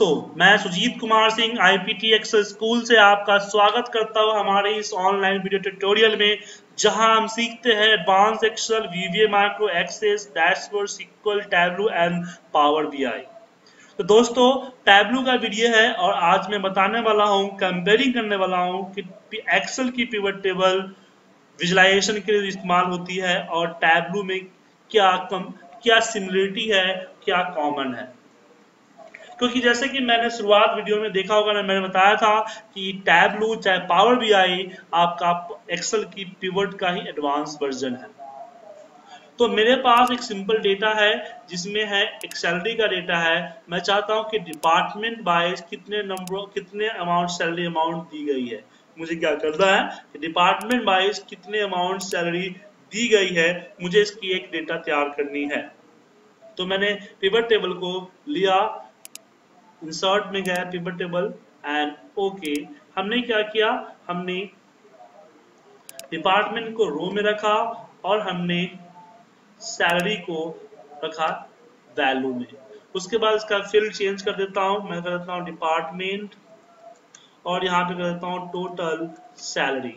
दोस्तों, मैं Sujeet Kumar Singh IPT Excel school से आपका स्वागत करता हूँ हमारे इस ऑनलाइन वीडियो ट्यूटोरियल में, जहाँ हम सीखते हैं advance Excel VBA micro Access dashboard SQL Tableau and Power BI तो दोस्तों टैबलू का वीडियो है और आज मैं बताने वाला हूँ कंपेयरिंग करने वाला हूँ कि एक्सेल की पिवट टेबल विजुलाइजेशन के लिए इस्तेमाल होती है और टैब्लू में क्या कम, क्या सिमिलरिटी है, क्या कॉमन है। क्योंकि जैसे कि मैंने शुरुआत वीडियो में देखा होगा ना, मैंने बताया था कि टैब लू चाहे पावर बी आई आपका एक्सेल की पिवट का ही एडवांस वर्जन है। तो मेरे पास एक सिंपल डेटा है, जिसमें है एक सैलरी का डेटा है। मैं चाहता हूँ कि डिपार्टमेंट वाइज कितने नंबर कितने अमाउंट सैलरी अमाउंट दी गई है। मुझे क्या करना है? कि डिपार्टमेंट वाइज कितने अमाउंट सैलरी दी गई है, मुझे इसकी एक डेटा तैयार करनी है। तो मैंने पिवट टेबल को लिया इंसर्ट में गया पिवट टेबल एंड ओके हमने क्या किया? हमने डिपार्टमेंट को रो में रखा और हमने सैलरी को रखा वैल्यू में। उसके बाद इसका फ़ील्ड चेंज कर देता हूँ। मैं कर देता हूँ डिपार्टमेंट और यहाँ पे कर देता हूँ टोटल सैलरी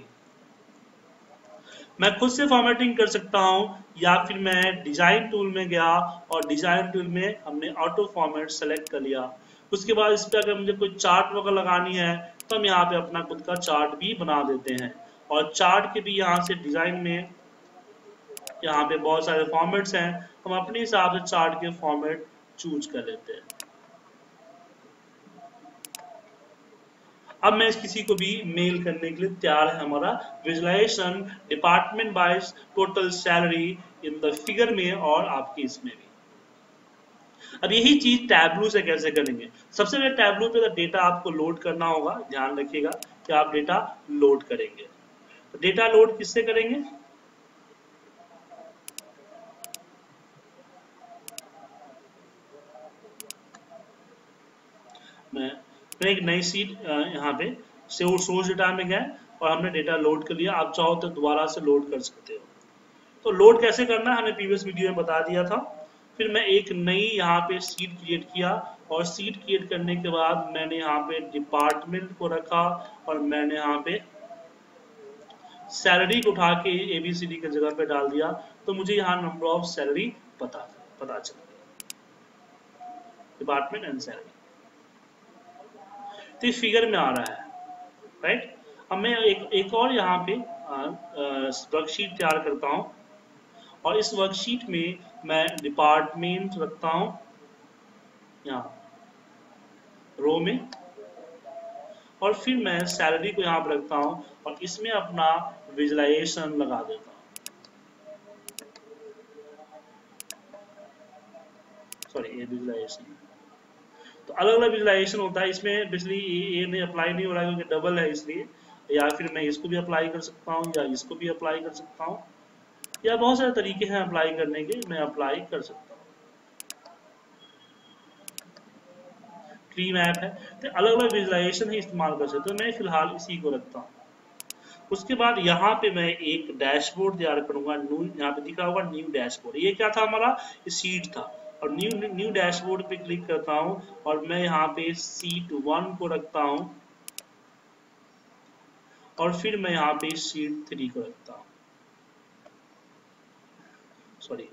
मैं खुद से फॉर्मेटिंग कर सकता हूँ या फिर मैं डिज़ाइन टूल में गया और डिज़ाइन टूल में हमने ऑटो फॉर्मेट सेलेक्ट कर लिया। उसके बाद इस पर अगर मुझे कोई चार्ट वगैरह लगानी है तो हम यहाँ पे अपना खुद का चार्ट भी बना देते हैं। और चार्ट के भी यहाँ से डिज़ाइन में यहाँ पे बहुत सारे फॉर्मेट्स हैं हम अपने हिसाब से चार्ट के फॉर्मेट चूज़ कर लेते हैं। अब मैं किसी को भी मेल करने के लिए तैयार है हमारा visualization department wise total salary in the figure में और आपके इसमें भी। अब यही चीज़ टैबलू से कैसे करेंगे? सबसे पहले टैबलू पे डेटा आपको लोड करना होगा, ध्यान रखिएगा कि आप डेटा लोड करेंगे। डेटा लोड किससे करेंगे? मैं एक नई सीट यहाँ पे से सोर्स डेटा में गए और हमने डेटा लोड कर लिया। आप चाहो तो दोबारा से लोड कर सकते हो। तो लोड कैसे करना है? हमने प्रीवियस वीडियो में बता दिया था। फिर मैं एक नई यहाँ पे सीट क्रिएट किया और सीट क्रिएट करने के बाद मैंने यहाँ पे डिपार्टमेंट को रखा और मैंने यहाँ पे सैलरी को उठा के एबीसीडी की जगह पे डाल दिया। तो मुझे यहाँ नंबर ऑफ़ सैलरी पता पता चल गया। डिपार्टमेंट एंड सैलरी तो फिगर में आ रहा है राइट अब मैं एक एक और यहाँ पे वर्कशीट तैयार करता हूँ। और इस वर्कशीट में मैं डिपार्टमेंट रखता हूँ। यहाँ रो में। और फिर मैं सैलरी को यहाँ पर रखता हूँ और इसमें अपना विजुलाइजेशन लगा देता हूँ। सॉरी ये विजुलाइजेशन तो अलग अलग विजुलाइजेशन होता है, इसमें बिजली ये नहीं अप्लाई नहीं हो रहा है क्योंकि डबल है इसलिए। या फिर मैं इसको भी अप्लाई कर सकता हूँ या इसको भी अप्लाई कर सकता हूँ। या बहुत सारे तरीके हैं अप्लाई करने के, मैं अप्लाई कर सकता हूँ। क्रीम ऐप है। तो अलग अलग विजुलाइजेशन ही इस्तेमाल कर सकते हो। मैं फ़िलहाल इसी को रखता हूँ। उसके बाद यहाँ पे मैं एक डैशबोर्ड तैयार करूँगा। न्यू यहाँ पे दिखा होगा न्यू डैशबोर्ड ये क्या था हमारा? सीट था। और न्यू न्यू डैशबोर्ड पे क्लिक करता हूँ और मैं यहाँ पे सीट वन को रखता हूँ। और फिर मैं यहाँ पे सीट थ्री को रखता हूँ। सॉरी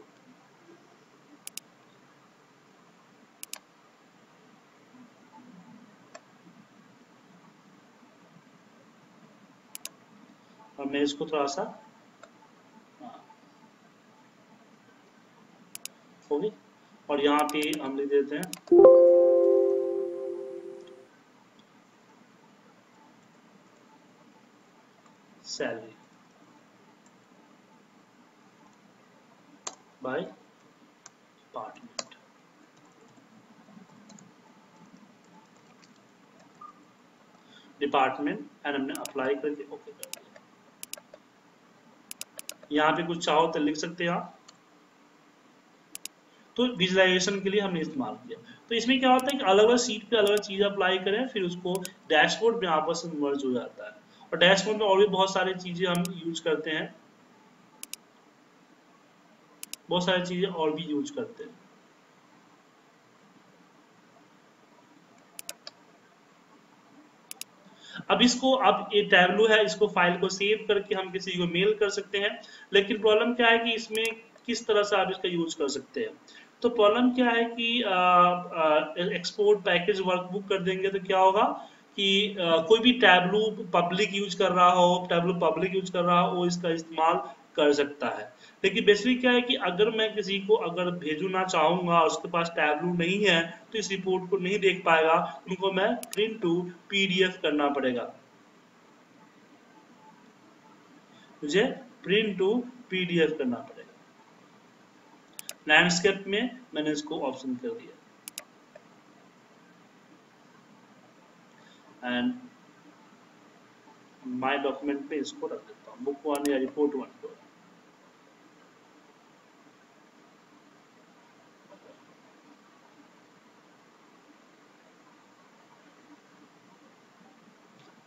और मैं इसको थोड़ा सा होगी हाँ। और यहाँ पे हम लिख देते हैं। Salary. By department. Department and हमने अप्लाई करके ओके कर दिया। यहाँ पे कुछ चाहो तो लिख सकते हैं आप। तो विजुलाइजेशन के लिए हमने इस्तेमाल किया। तो इसमें क्या होता है कि अलग अलग सीट पे अलग अलग चीज़ अप्लाई करें, फिर उसको डैशबोर्ड में आपस में मर्ज हो जाता है। और डैशबोर्ड में और भी बहुत सारी चीज़ें हम यूज़ करते हैं। बहुत सारी चीज़ें और भी यूज़ करते हैं। अब इसको अब ये टैबलू है इसको फ़ाइल को सेव करके हम किसी को मेल कर सकते हैं लेकिन प्रॉब्लम क्या है कि इसमें किस तरह से आप इसका यूज़ कर सकते हैं? तो प्रॉब्लम क्या है कि एक्सपोर्ट पैकेज वर्कबुक कर देंगे तो क्या होगा कि आ, कोई भी टैबलू पब्लिक यूज़ कर रहा हो टैबलू पब्लिक यूज़ कर रहा हो इसका इस्तेमाल कर सकता है। लेकिन बेसिकली क्या है कि अगर मैं किसी को अगर भेजना चाहूँगा और उसके पास टैबलू नहीं है तो इस रिपोर्ट को नहीं देख पाएगा, उनको मैं प्रिंट टू पीडीएफ करना पड़ेगा। मुझे प्रिंट टू पीडीएफ करना पड़ेगा। लैंडस्केप में मैंने इसको ऑप्शन कर दिया। एंड माय डॉक्यूमेंट पे इसको रख देता हूँ बुक वन या रिपोर्ट वन को।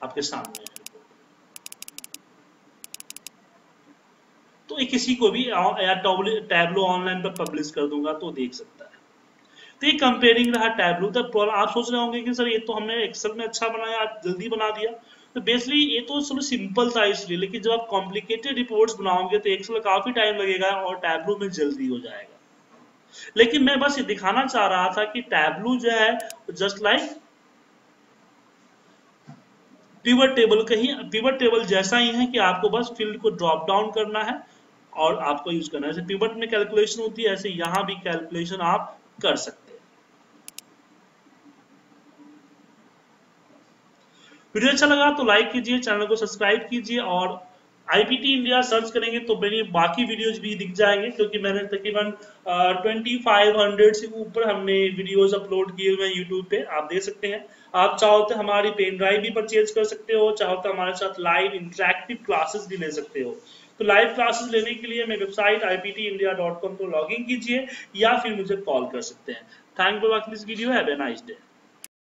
आपके सामने। है तो ये किसी को भी या टैबलो ऑनलाइन पर पब्लिश कर दूँगा तो देख सकता है। तो ये कंपेयरिंग रहा टैबलो तो आप सोच रहे होंगे कि सर ये तो हमने एक्सेल में अच्छा बनाया, जल्दी बना दिया। तो बेसिकली ये तो चलो सिंपल था इसलिए, लेकिन जब आप कॉम्प्लिकेटेड रिपोर्ट्स बनाओगे तो एक्सेल काफ़ी टाइम लगेगा और टैबलो में जल्दी हो जाएगा। लेकिन मैं बस ये दिखाना चाह रहा था कि टैबलू जो है जस्ट लाइक पिवट टेबल कहीं पिवट टेबल जैसा ही है कि आपको बस फ़ील्ड को ड्रॉप डाउन करना है और आपको यूज़ करना है। पिवट में कैलकुलेशन होती है, ऐसे यहाँ भी कैलकुलेशन आप कर सकते हैं। वीडियो अच्छा लगा तो लाइक कीजिए चैनल को सब्सक्राइब कीजिए और आईपीटी इंडिया सर्च करेंगे तो मेरी बाकी वीडियोज़ भी दिख जाएँगे क्योंकि मैंने तकरीबन ट्वेंटी फाइव हंड्रेड से ऊपर हमने वीडियोज़ अपलोड किए हुए हैं यूट्यूब पे। आप देख सकते हैं। आप चाहो तो हमारी पेन ड्राइव भी परचेज कर सकते हो, चाहो तो हमारे साथ लाइव इंटरेक्टिव क्लासेस भी ले सकते हो। तो लाइव क्लासेस लेने के लिए मेरी वेबसाइट आई को लॉग इन कीजिए या फिर मुझे कॉल कर सकते हैं। Thank for watching this video have a nice day